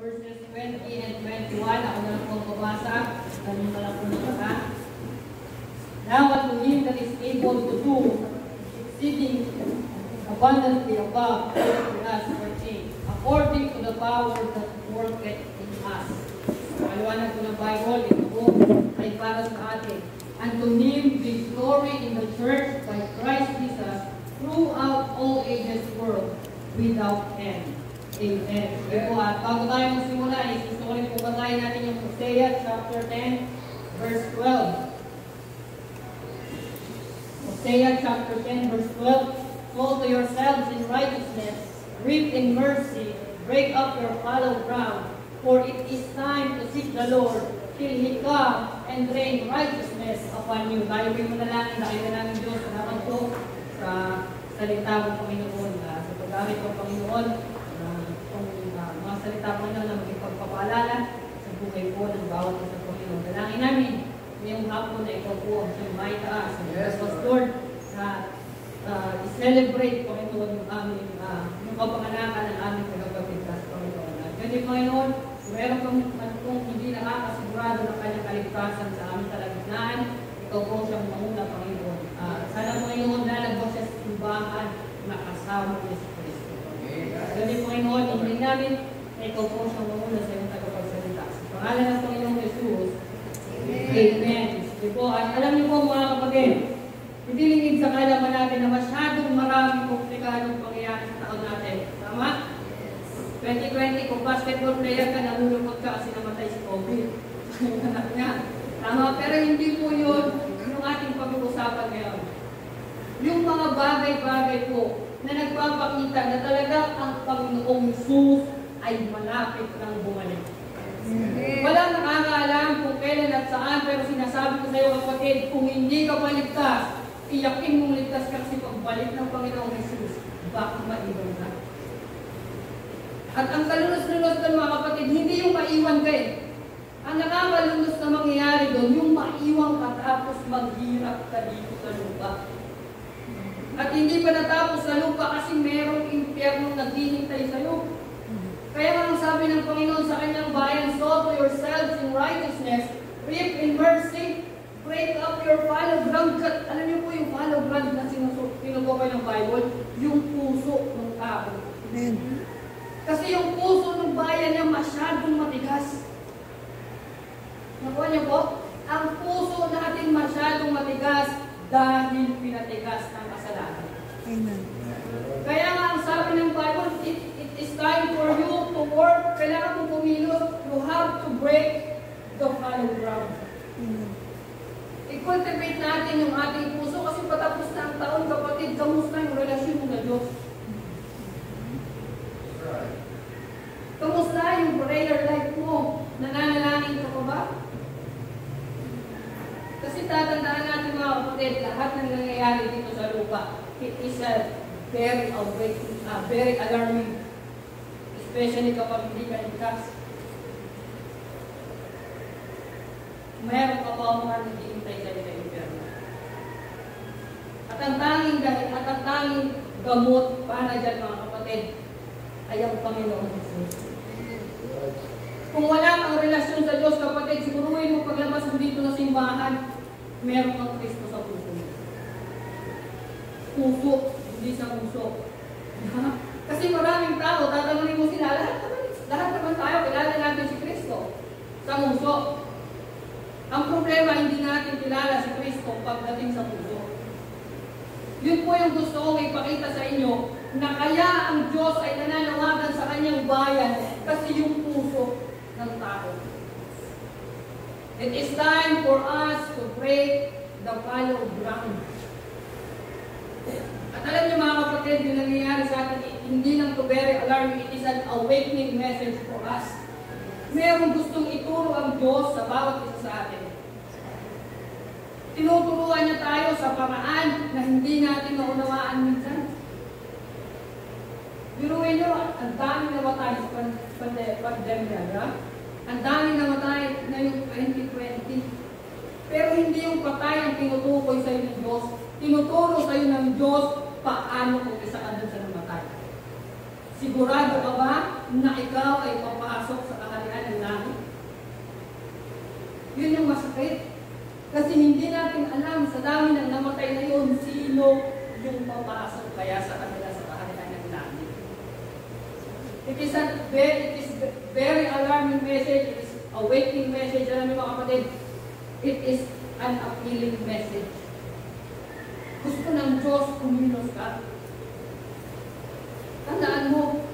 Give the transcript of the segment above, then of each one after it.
verses 20 and 21. Ako na lang pong babasa. Ganun na lang po nabasa. Now unto him that is able to do exceeding abundantly above ask or think, according to the power that worketh in us. Paliwanag ko ng Bible, ito po ay para sa atin. And to him be glory in the church by Christ Jesus throughout all ages world without end. Amen. Sige po at bago tayo magsimula, isusulit po basahin natin yung Hosea chapter 10 verse 12. Hosea chapter 10 verse 12. Sow to yourselves in righteousness, reap in mercy, break up your fallow ground, for it is time to seek the Lord till He come and rain righteousness upon you. Tayo po'y manalangin, dahil na namin Diyos, salamat po sa salita mo, Panginoon, uh, sa pag-gamit ng Panginoon, uh, kung uh, mga salita mo na na maging pagpapaalala sa buhay po ng bawat isa Panginoon. Dalangin namin, ngayong hapon na ikaw po ang siyang may taas. Yes, Lord, na uh, i-celebrate, Panginoon, yung aming, uh, yung kapanganakan ng aming tagapagligtas, Panginoon. At kasi, Panginoon, meron kang kung hindi nakakasigurado ng kanyang kaligtasan sa aming kalagitnaan, ikaw po siyang mauna, Panginoon. Uh, sana, Panginoon, lalabas siya sa simbahan na kasama niya sa Kristo. Kasi, Panginoon, hindi namin na ikaw po siyang mauna sa iyong tagapagsalita. Sa pangalan ng Panginoong Jesus, Amen. Sige po, at alam niyo po mga kapatid, hindi lingid sa kalaman natin na masyadong maraming komplikadong pangyayari sa taon natin. Tama? 2020, kung basketball player ka, nalulungkot ka kasi namatay si Kobe. Anak niya. Tama? Pero hindi po yun yung ating pag-uusapan ngayon. Yung mga bagay-bagay po na nagpapakita na talaga ang Panginoong Jesus ay malapit ng bumalik. Walang nakakaalam kung kailan at saan, pero sinasabi ko sa iyo kapatid, kung hindi ka paligtas, iyakin mong ligtas ka kasi pagbalik ng Panginoong Jesus, baka maiwan ka. At ang kalunos-lunos doon mga kapatid, hindi yung maiwan ka eh. Ang nakakalunos na mangyayari doon, yung maiwan ka tapos maghirap ka dito sa lupa. At hindi pa natapos sa lupa kasi merong impyerno naghihintay sa iyo. Kaya nga ang sabi ng Panginoon sa kanyang bayan, sow to yourselves in righteousness, reap in mercy, break up your fallow ground. Alam niyo po yung fallow ground na sinusukoy ng Bible? Yung puso ng tao. Amen. Kasi yung puso ng bayan niya masyadong matigas. Nakuha niyo po? Ang puso natin masyadong matigas dahil pinatigas ng kasalanan. Amen. Kaya nga ang sabi ng Bible, it, it is time for you to work. Kailangan mo kumilos. You have to break the fallow ground. Amen. I-cultivate natin yung ating puso kasi patapos na ang taon, kapatid, kamusta yung relasyon mo na Diyos? Kamusta yung prayer life mo? Nananalangin ka pa ba? Kasi tatandaan natin mga kapatid, lahat ng nangyayari dito sa lupa, it is a very awakening, uh, very alarming. Especially kapag hindi ka ligtas. Meron ka pa mga naghihintay sa iyo impyerno. At ang tanging dahil at ang tanging gamot para dyan mga kapatid ay ang Panginoon Jesus. Kung wala kang relasyon sa Diyos, kapatid, siguruhin mo paglabas mo dito na simbahan, meron kang Kristo sa puso mo. Puso, hindi sa puso. Ha? Kasi maraming tao, tatanungin mo sila, lahat naman, lahat naman tayo, kilala natin si Kristo sa puso. Ang problema, hindi natin kilala si Kristo pagdating sa puso. Yun po yung gusto kong ipakita sa inyo na kaya ang Diyos ay nananawagan sa kanyang bayan kasi yung puso ng tao. It is time for us to break the fallow ground. At alam niyo mga kapatid, yung nangyayari sa atin, hindi lang to very alarming, it is an awakening message for us. Mayroong gustong ituro ang Diyos sa bawat isa sa atin. Tinuturuan niya tayo sa paraan na hindi natin maunawaan minsan. Biruin niyo, ang dami namatay sa pan- pande- pandemya, ha? Ang dami namatay na yung 2020. Pero hindi yung patay ang tinutukoy sa ng Diyos. Tinuturo sa ng Diyos paano kung isa ka sa. Sigurado ka ba na ikaw ay papasok sa kaharian ng langit? Yun yung masakit. Kasi hindi natin alam sa dami ng namatay na yun, sino yung papasok kaya sa kanila sa kaharian ng langit. It is a very, it is very alarming message. It is a waking message. Alam niyo mga kapatid, it is an appealing message. Gusto ng Diyos kumilos ka. Tandaan mo,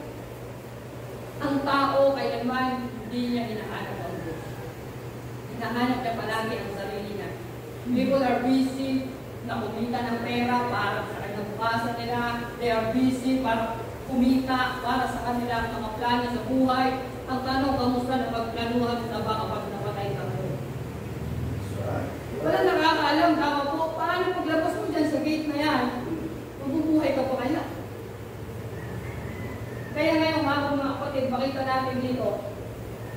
ang tao kailanman hindi niya hinahanap ang Diyos. Hinahanap niya palagi ang sarili niya. People are busy na kumita ng pera para sa kanilang bukasan nila. They are busy para kumita para sa kanilang mga plano sa buhay. Ang tanong, kamusta na pagplanuhan na ba kapag napatay ka mo? Wala nakakaalam, tama po, paano paglabas mo dyan sa gate na yan? Mabubuhay ka pa kaya? Kaya ngayong hapon mga kapatid, makita natin dito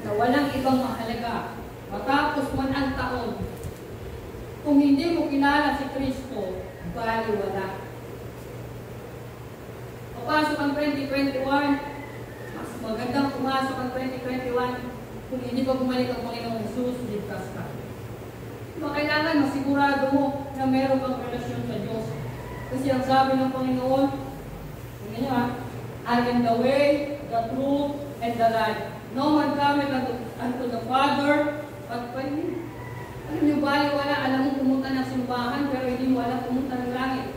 na walang ibang mahalaga matapos man ang taon. Kung hindi mo kilala si Kristo, bali wala. Papasok ang 2021, mas magandang pumasok ang 2021 kung hindi pa bumalik ang Panginoong Jesus, ligtas ka. So, kailangan masigurado mo na meron kang relasyon sa Diyos. Kasi ang sabi ng Panginoon, tingnan niyo ha, I am the way, the truth, and the life. No man cometh unto, unto the Father, but by me. Alam niyo ba, wala, alam mo pumunta ng simbahan, pero hindi mo alam pumunta ng langit.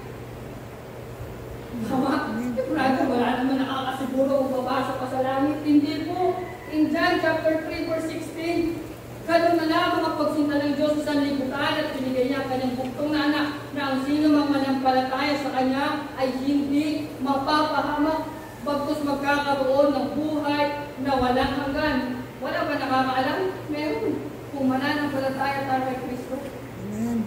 Tama? Sigurado, wala naman nakakasiguro kung papasok ka sa langit. Hindi po. In John chapter 3, verse 16, Ganun na lamang ang pagsinta ng Diyos sa sanlibutan at binigay niya ang kanyang buktong na anak na ang sino mang manampalataya sa kanya ay hindi mapapahamak bagkus magkakaroon ng buhay na walang hanggan. Wala ba nakakaalam? Meron. Kung mananampalataya tayo kay Kristo. Amen.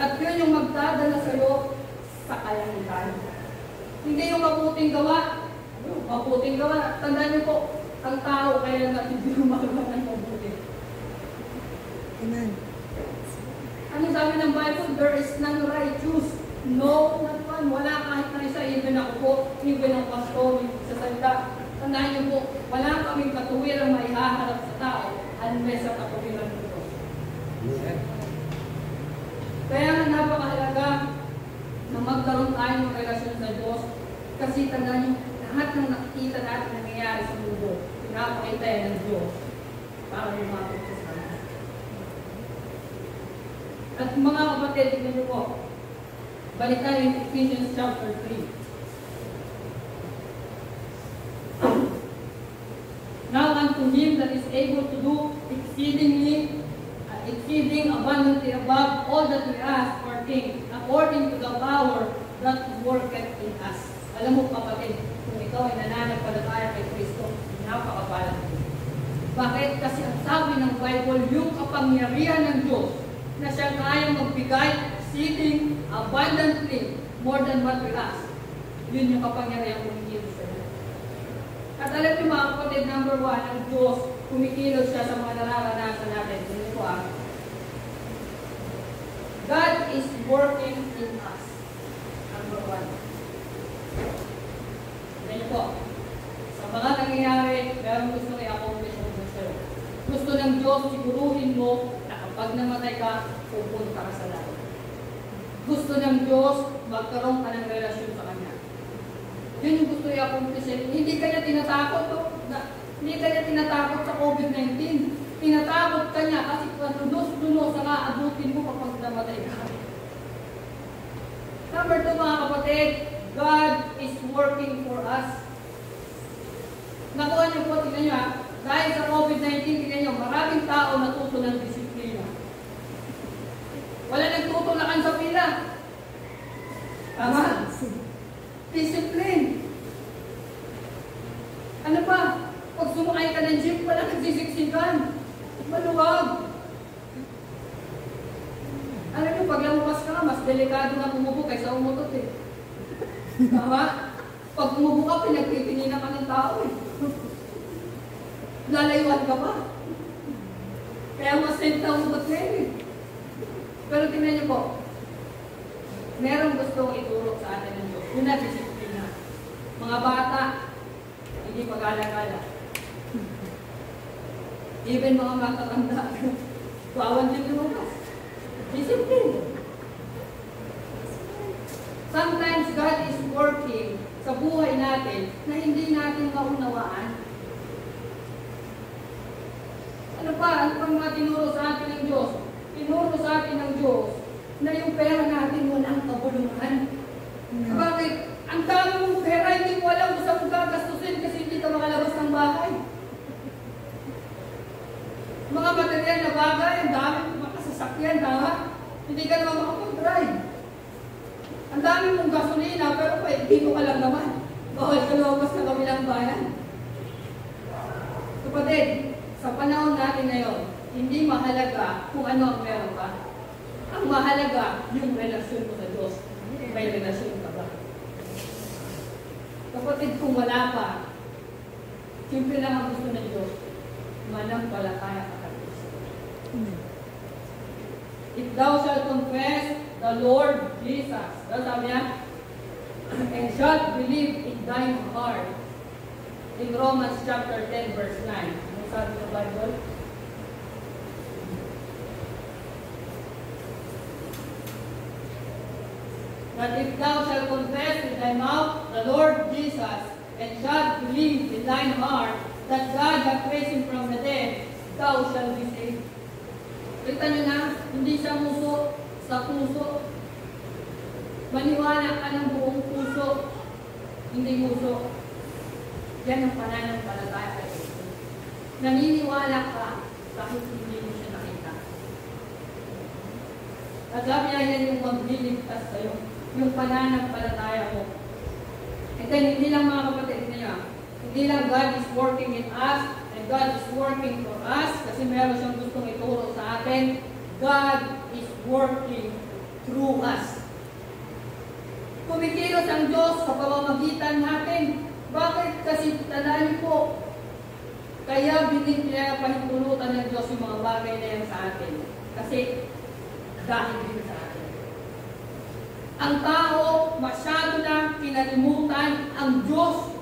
At yun yung magdadala sa iyo sa kalangitan. Hindi yung mabuting gawa. Mabuting gawa. Tandaan niyo po, ang tao kaya na hindi gumagawa ng mabuti. Amen. Ano sabi ng Bible? There is none righteous. No, not one. Wala kahit na isa. Even ako po, even ang pastor, sa salita. Tandaan niyo po, wala kaming katuwirang maihaharap sa tao unless sa katuwiran ng Diyos. Kaya nga napakahalaga na magkaroon tayo ng relasyon sa Diyos. Kasi tandaan niyo, lahat ng nakikita natin nangyayari sa mundo, pinapakita yan ng Diyos para lumapit sa Kanya. At mga kapatid, tingnan niyo po, balik tayo yung Ephesians chapter 3. Now unto him that is able to do exceedingly, uh, exceeding abundantly above all that we ask or think, according to the power that worketh in us. Alam mo kapatid, kung ikaw ay nananampalataya kay Kristo, napakapala mo. Bakit? Kasi ang sabi ng Bible, yung kapangyarihan ng Diyos na siya kayang magbigay, exceeding abundantly, more than what we ask. Yun yung kapangyarihan iyo. At alam niyo mga kapatid, number one, ang Diyos, kumikilos siya sa mga nararanasan natin. Yun po ah. God is working in us. Number one. Yan po. Sa mga nangyayari, meron gusto kay accomplish ang Diyos sa'yo. Gusto ng Diyos, siguruhin mo na kapag namatay ka, pupunta ka sa langit. Gusto ng Diyos, magkaroon ka ng relasyon sa Kanya. Yun yung gusto niya accomplish. Hindi kanya tinatakot. To, na, hindi kanya tinatakot sa COVID-19. Tinatakot kanya kasi dunos-dunos ang aabutin mo kapag namatay ka. Number two mga kapatid, God is working for us. Nakuha niyo po, tingnan niyo ha, dahil sa COVID-19, tingnan niyo, maraming tao natuto ng disiplina. Wala nagtutulakan sa pila. Tama? Discipline. Ano pa? Pag sumakay ka ng jeep, wala nagsisiksikan. Maluwag. Alam niyo, pag lumabas ka, mas delikado na umubo kaysa umutot eh. Tama? Pag umubo ka, pinagtitinina ka ng tao eh. Lalayuan ka pa. Kaya mas safe na umubot ngayon eh. Pero tingnan niyo po, merong gustong itulog sa atin ng Diyos. Yun na, disiplina. Mga bata, hindi pag-alagala. Even mga matatanda, bawal din lumabas. Discipline. Sometimes God is working sa buhay natin na hindi natin maunawaan. Ano pa? Ano pang mga tinuro sa atin ng Diyos? Tinuro sa atin ng Diyos na yung pera natin walang kabulungan. Bakit? Ang dami mong pera, hindi mo alam kung saan mo gagastusin kasi hindi ka makalabas ng bahay. Mga material na bagay, ang dami mong makasasakyan, tama? Hindi ka naman makapag-drive. Ang dami mong gasolina, pero pa, hindi mo alam naman. Bawal ka lumabas na kabilang bayan. Kapatid, sa panahon natin ngayon, hindi mahalaga kung ano ang meron ka. Ang mahalaga, yung relasyon mo sa Diyos. May relasyon ka ba? Kapatid, kung wala pa, simple lang ang gusto ng Diyos, manampalataya ka kay Kristo. If thou shalt confess the Lord Jesus, ano sabi niya? And shalt believe in thine heart. In Romans chapter 10 verse 9. Ano sabi sa Bible? But if thou shalt confess with thy mouth the Lord Jesus, and shalt believe in thine heart that God hath raised him from the dead, thou shalt be saved. Kita nyo na, hindi siya muso sa puso. Maniwala ka ng buong puso, hindi muso. Yan ang pananampalataya kay Kristo. Naniniwala ka kahit hindi mo siya nakita. Yan yung magliligtas sa'yo, yung pananampalataya mo. And then, hindi lang mga kapatid hindi lang God is working in us, and God is working for us, kasi meron siyang gustong ituro sa atin, God is working through us. Kumikilos ang Diyos sa pamamagitan natin. Bakit? Kasi tandaan po, kaya binigyan pahintulutan ng Diyos yung mga bagay na yan sa atin. Kasi dahil din sa atin. Ang tao masyado na kinalimutan ang Diyos.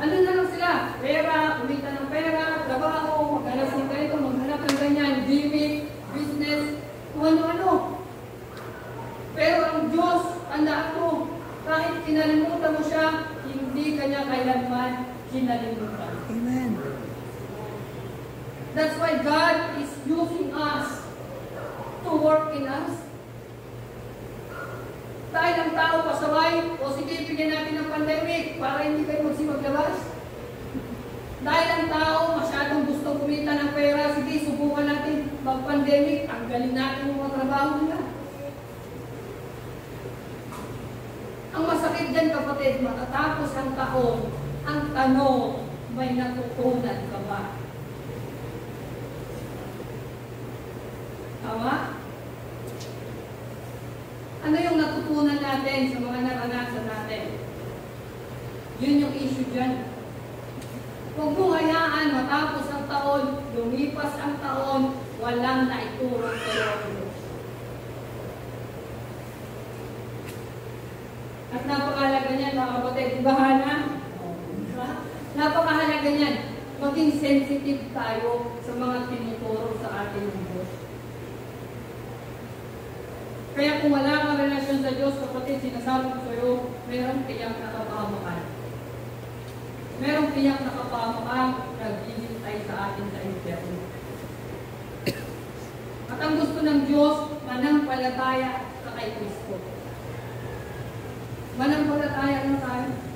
Ano na lang sila? Pera, kumita ng pera, trabaho, maghanap ng ganito, maghanap ng ganyan, gimmick, business, kung ano-ano. Pero ang Diyos, tandaan mo, kahit kinalimutan mo siya, hindi kailanman kinalimutan. Amen. That's why God is using us to work in us. Dahil ang tao pasaway, o sige, bigyan natin ng pandemic para hindi kayo magsimaglabas. Dahil ang tao masyadong gusto kumita ng pera, sige, subukan natin mag-pandemic, tanggalin natin yung mga trabaho nila. Ang masakit dyan, kapatid, matatapos ang taon, ang tanong, may natutunan ka ba? Tama? Ano yung natutunan natin sa mga naranasan natin? Yun yung issue dyan. Huwag mong hayaan matapos ang taon, lumipas ang taon, walang naituro sa iyo. At napakahalaga niyan, mga kapatid, di ba Hana? Diba? Napakahalaga niyan. Maging sensitive tayo sa mga tinuturo sa atin ng Diyos. Kaya kung wala kang relasyon sa Diyos, kapatid, sinasabi ko sa iyo, mayroong tiyak na kapahamakan. Merong tiyak na kapahamakan naghihintay sa atin sa impyerno. At ang gusto ng Diyos, manampalataya ka kay Kristo. Manampalataya na tayo.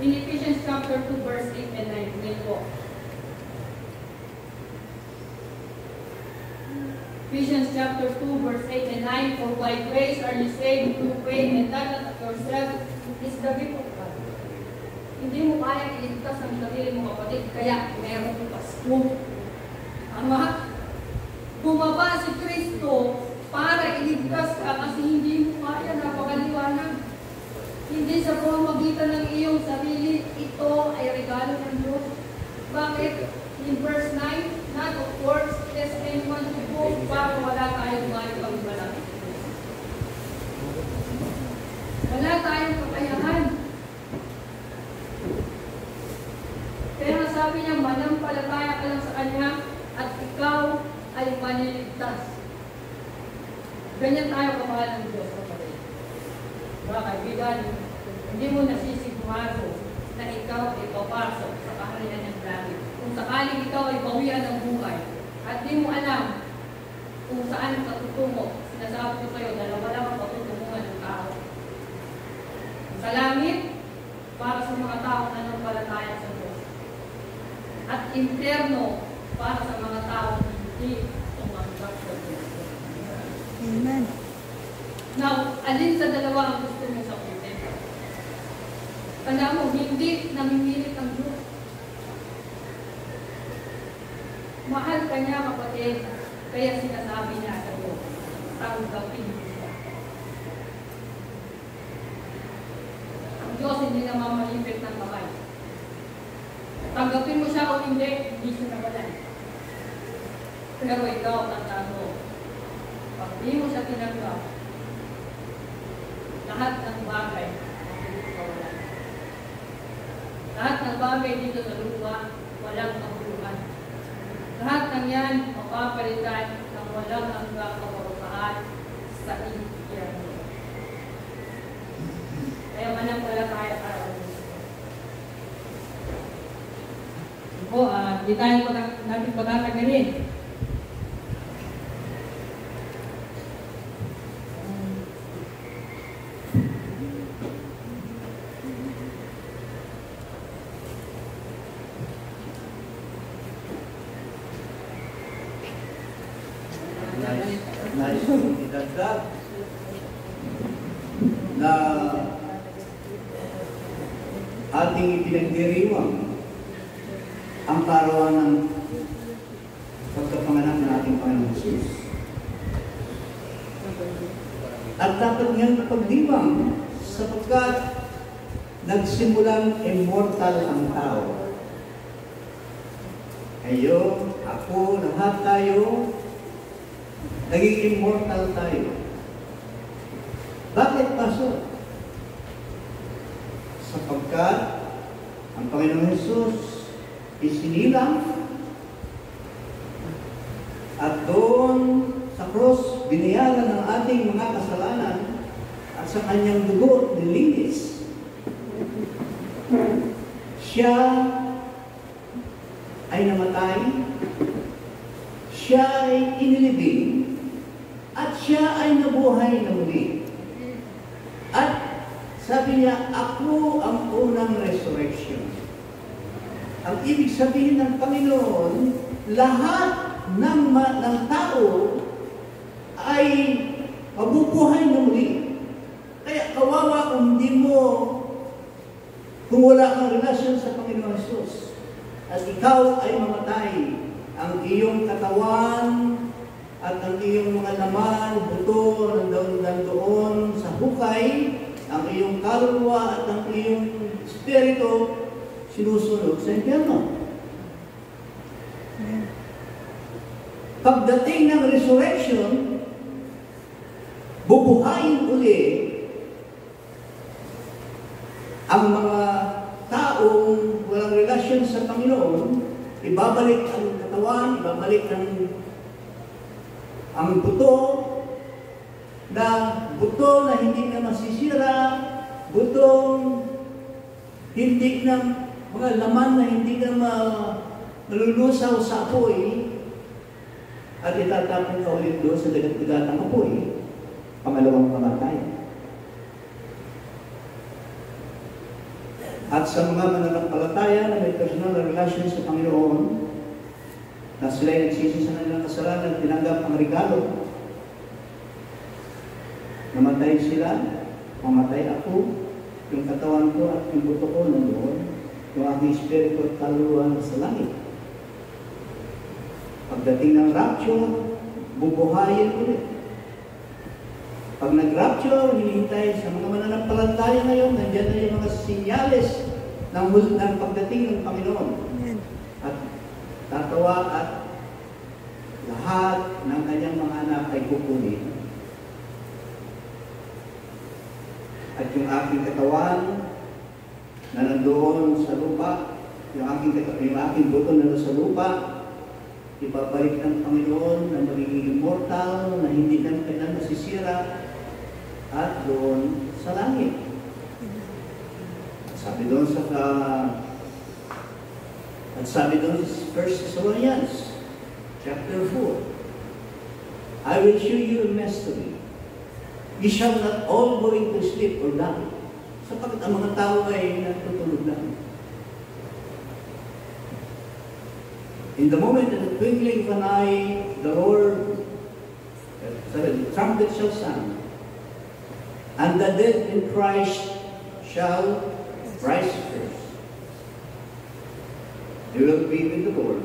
In Ephesians chapter 2, verse 8 and 9, ngayon po. Ephesians chapter 2, verse 8 and 9, For by grace are you saved through faith, and that not of yourself is the gift of God. Hindi mo kaya iligtas ang sarili mo kapatid, kaya meron mo Pasko. Tama? Bumaba si Kristo para iligtas ka kasi hindi mo kaya, napakaliwanag. Hindi sa pamagitan ng iyong sarili, ito ay regalo ng Diyos. Bakit? In verse 9, not of course, test anyone to go para wala tayong mga ipagbala. Wala tayong kakayahan. Kaya nga sabi niya, manampalataya ka lang sa Kanya at ikaw ay maniligtas. Ganyan tayo kamahal ng Diyos, kapatid. Mga kaibigan, hindi mo nasisigmado na ikaw ay papasok sa kaharian ng langit. Kung sakaling ikaw ay bawian ng buhay, at di mo alam kung saan ka tutungo, sinasabi ko sa'yo, dalawa lang ang patutunguhan ng tao. Sa langit, para sa mga tao na nanampalataya sa Diyos. At interno, para sa mga tao na hindi tumanggap sa Diyos. Amen. Now, alin sa dalawa ang gusto? Mo, hindi namimilit ang Diyos. Mahal ka niya, kapatid, kaya sinasabi niya sa iyo, tanggapin mo siya. Ang Diyos hindi na mamalipit ng kamay. Tanggapin mo siya o hindi, hindi siya nabalan. Pero ikaw, tandaan mo, pag di mo siya tinanggap, lahat ng bagay ang kawalan. Lahat ng bagay dito sa lupa, walang kabuluhan. Lahat ng yan, mapapalitan ng walang hanggang kaparusahan sa impyerno. Kaya manampalataya para sa Diyos. Po, ah, di tayo pag- natin patatagalin. Nais, nais kong idagdag na ating ipinagdiriwang ang karawan ng pagkapanganak ng ating Panginoon Jesus. At dapat ngayon pagdiwang sapagkat nagsimulang immortal ang tao. Kayo, ako, lahat tayo, naging immortal tayo. Bakit paso? Sapagkat ang Panginoon Jesus isinilang at doon sa cross binayaran ng ating mga kasalanan at sa kanyang dugo nilinis. Siya ay namatay, siya ay inilibing, at siya ay nabuhay na muli. At sabi niya, ako ang unang resurrection. Ang ibig sabihin ng Panginoon, lahat ng, ng tao ay mabubuhay na muli. Kaya kawawa kung hindi mo, kung wala kang relasyon sa Panginoon Jesus, at ikaw ay mamatay, ang iyong katawan at ang iyong mga laman, buto, nandoon, nandoon sa hukay, ang iyong kaluluwa at ang iyong spirito, sinusunod sa impyerno. Pagdating ng resurrection, bubuhayin uli ang mga taong walang relasyon sa Panginoon, ibabalik ang katawan, ibabalik ang ang buto na buto na hindi na masisira, butong hindi na mga laman na hindi na ma, malulusaw sa apoy. At itatapon ka ulit doon sa dagat-dagatang apoy, pangalawang kamatayan. At sa mga mananampalataya na may personal na relasyon sa Panginoon, na sila ay nagsisi sa kanilang kasalanan tinanggap ang regalo, namatay sila, mamatay ako, yung katawan ko at yung buto ko nandoon, yung aking espiritu at kaluluwa sa langit. Pagdating ng rapture, bubuhayin ulit. Pag nag-rapture, hinihintay sa mga mananampalataya ngayon, nandiyan na yung mga sinyales ng, ng pagdating ng Panginoon. At tatawa at lahat ng kanyang mga anak ay kukunin. At yung aking katawan na nandoon sa lupa, yung aking, yung aking buto na nasa lupa, ibabalik ng Panginoon na magiging immortal, na hindi na kailan nasisira, at doon sa langit. Sabi doon sa ah, at sabi doon sa 1 Thessalonians, chapter 4, I will show you a mystery. You shall not all go into sleep or die. Sapagkat ang mga tao ay natutulog lang. In the moment of the twinkling of an eye, the Lord, uh, the trumpet shall sound, and the dead in Christ shall rise first. They will be with the Lord.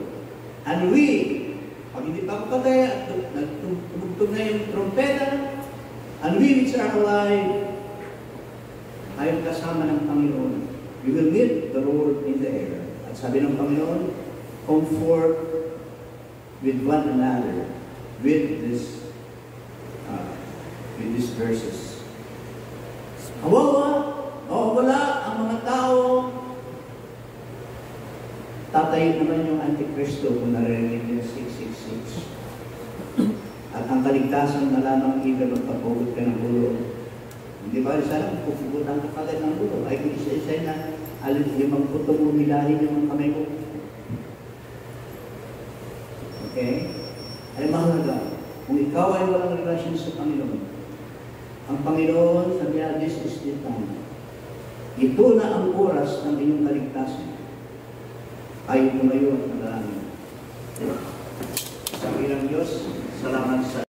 And we, pag hindi pa patay at nagtugtog na yung trompeta, and we which are alive, ay kasama ng Panginoon. We will meet the Lord in the air. At sabi ng Panginoon, comfort with one another with this uh, with these verses. Tatayin naman yung Antikristo kung narinig yung 666. At ang kaligtasan na lamang ibig magpapugot ka ng ulo. Hindi ba sana kung pupugutan ka kagad ng ulo? Ay kung isa-isa na alin limang puto mo nilahin yung kamay ko. Okay? Ay mahalaga. Kung ikaw ay walang relasyon sa Panginoon, ang Panginoon sabi niya, this is the time. Ito na ang oras ng inyong kaligtasan. Ay tumayo at manalangin. Sabi ng Diyos, salamat sa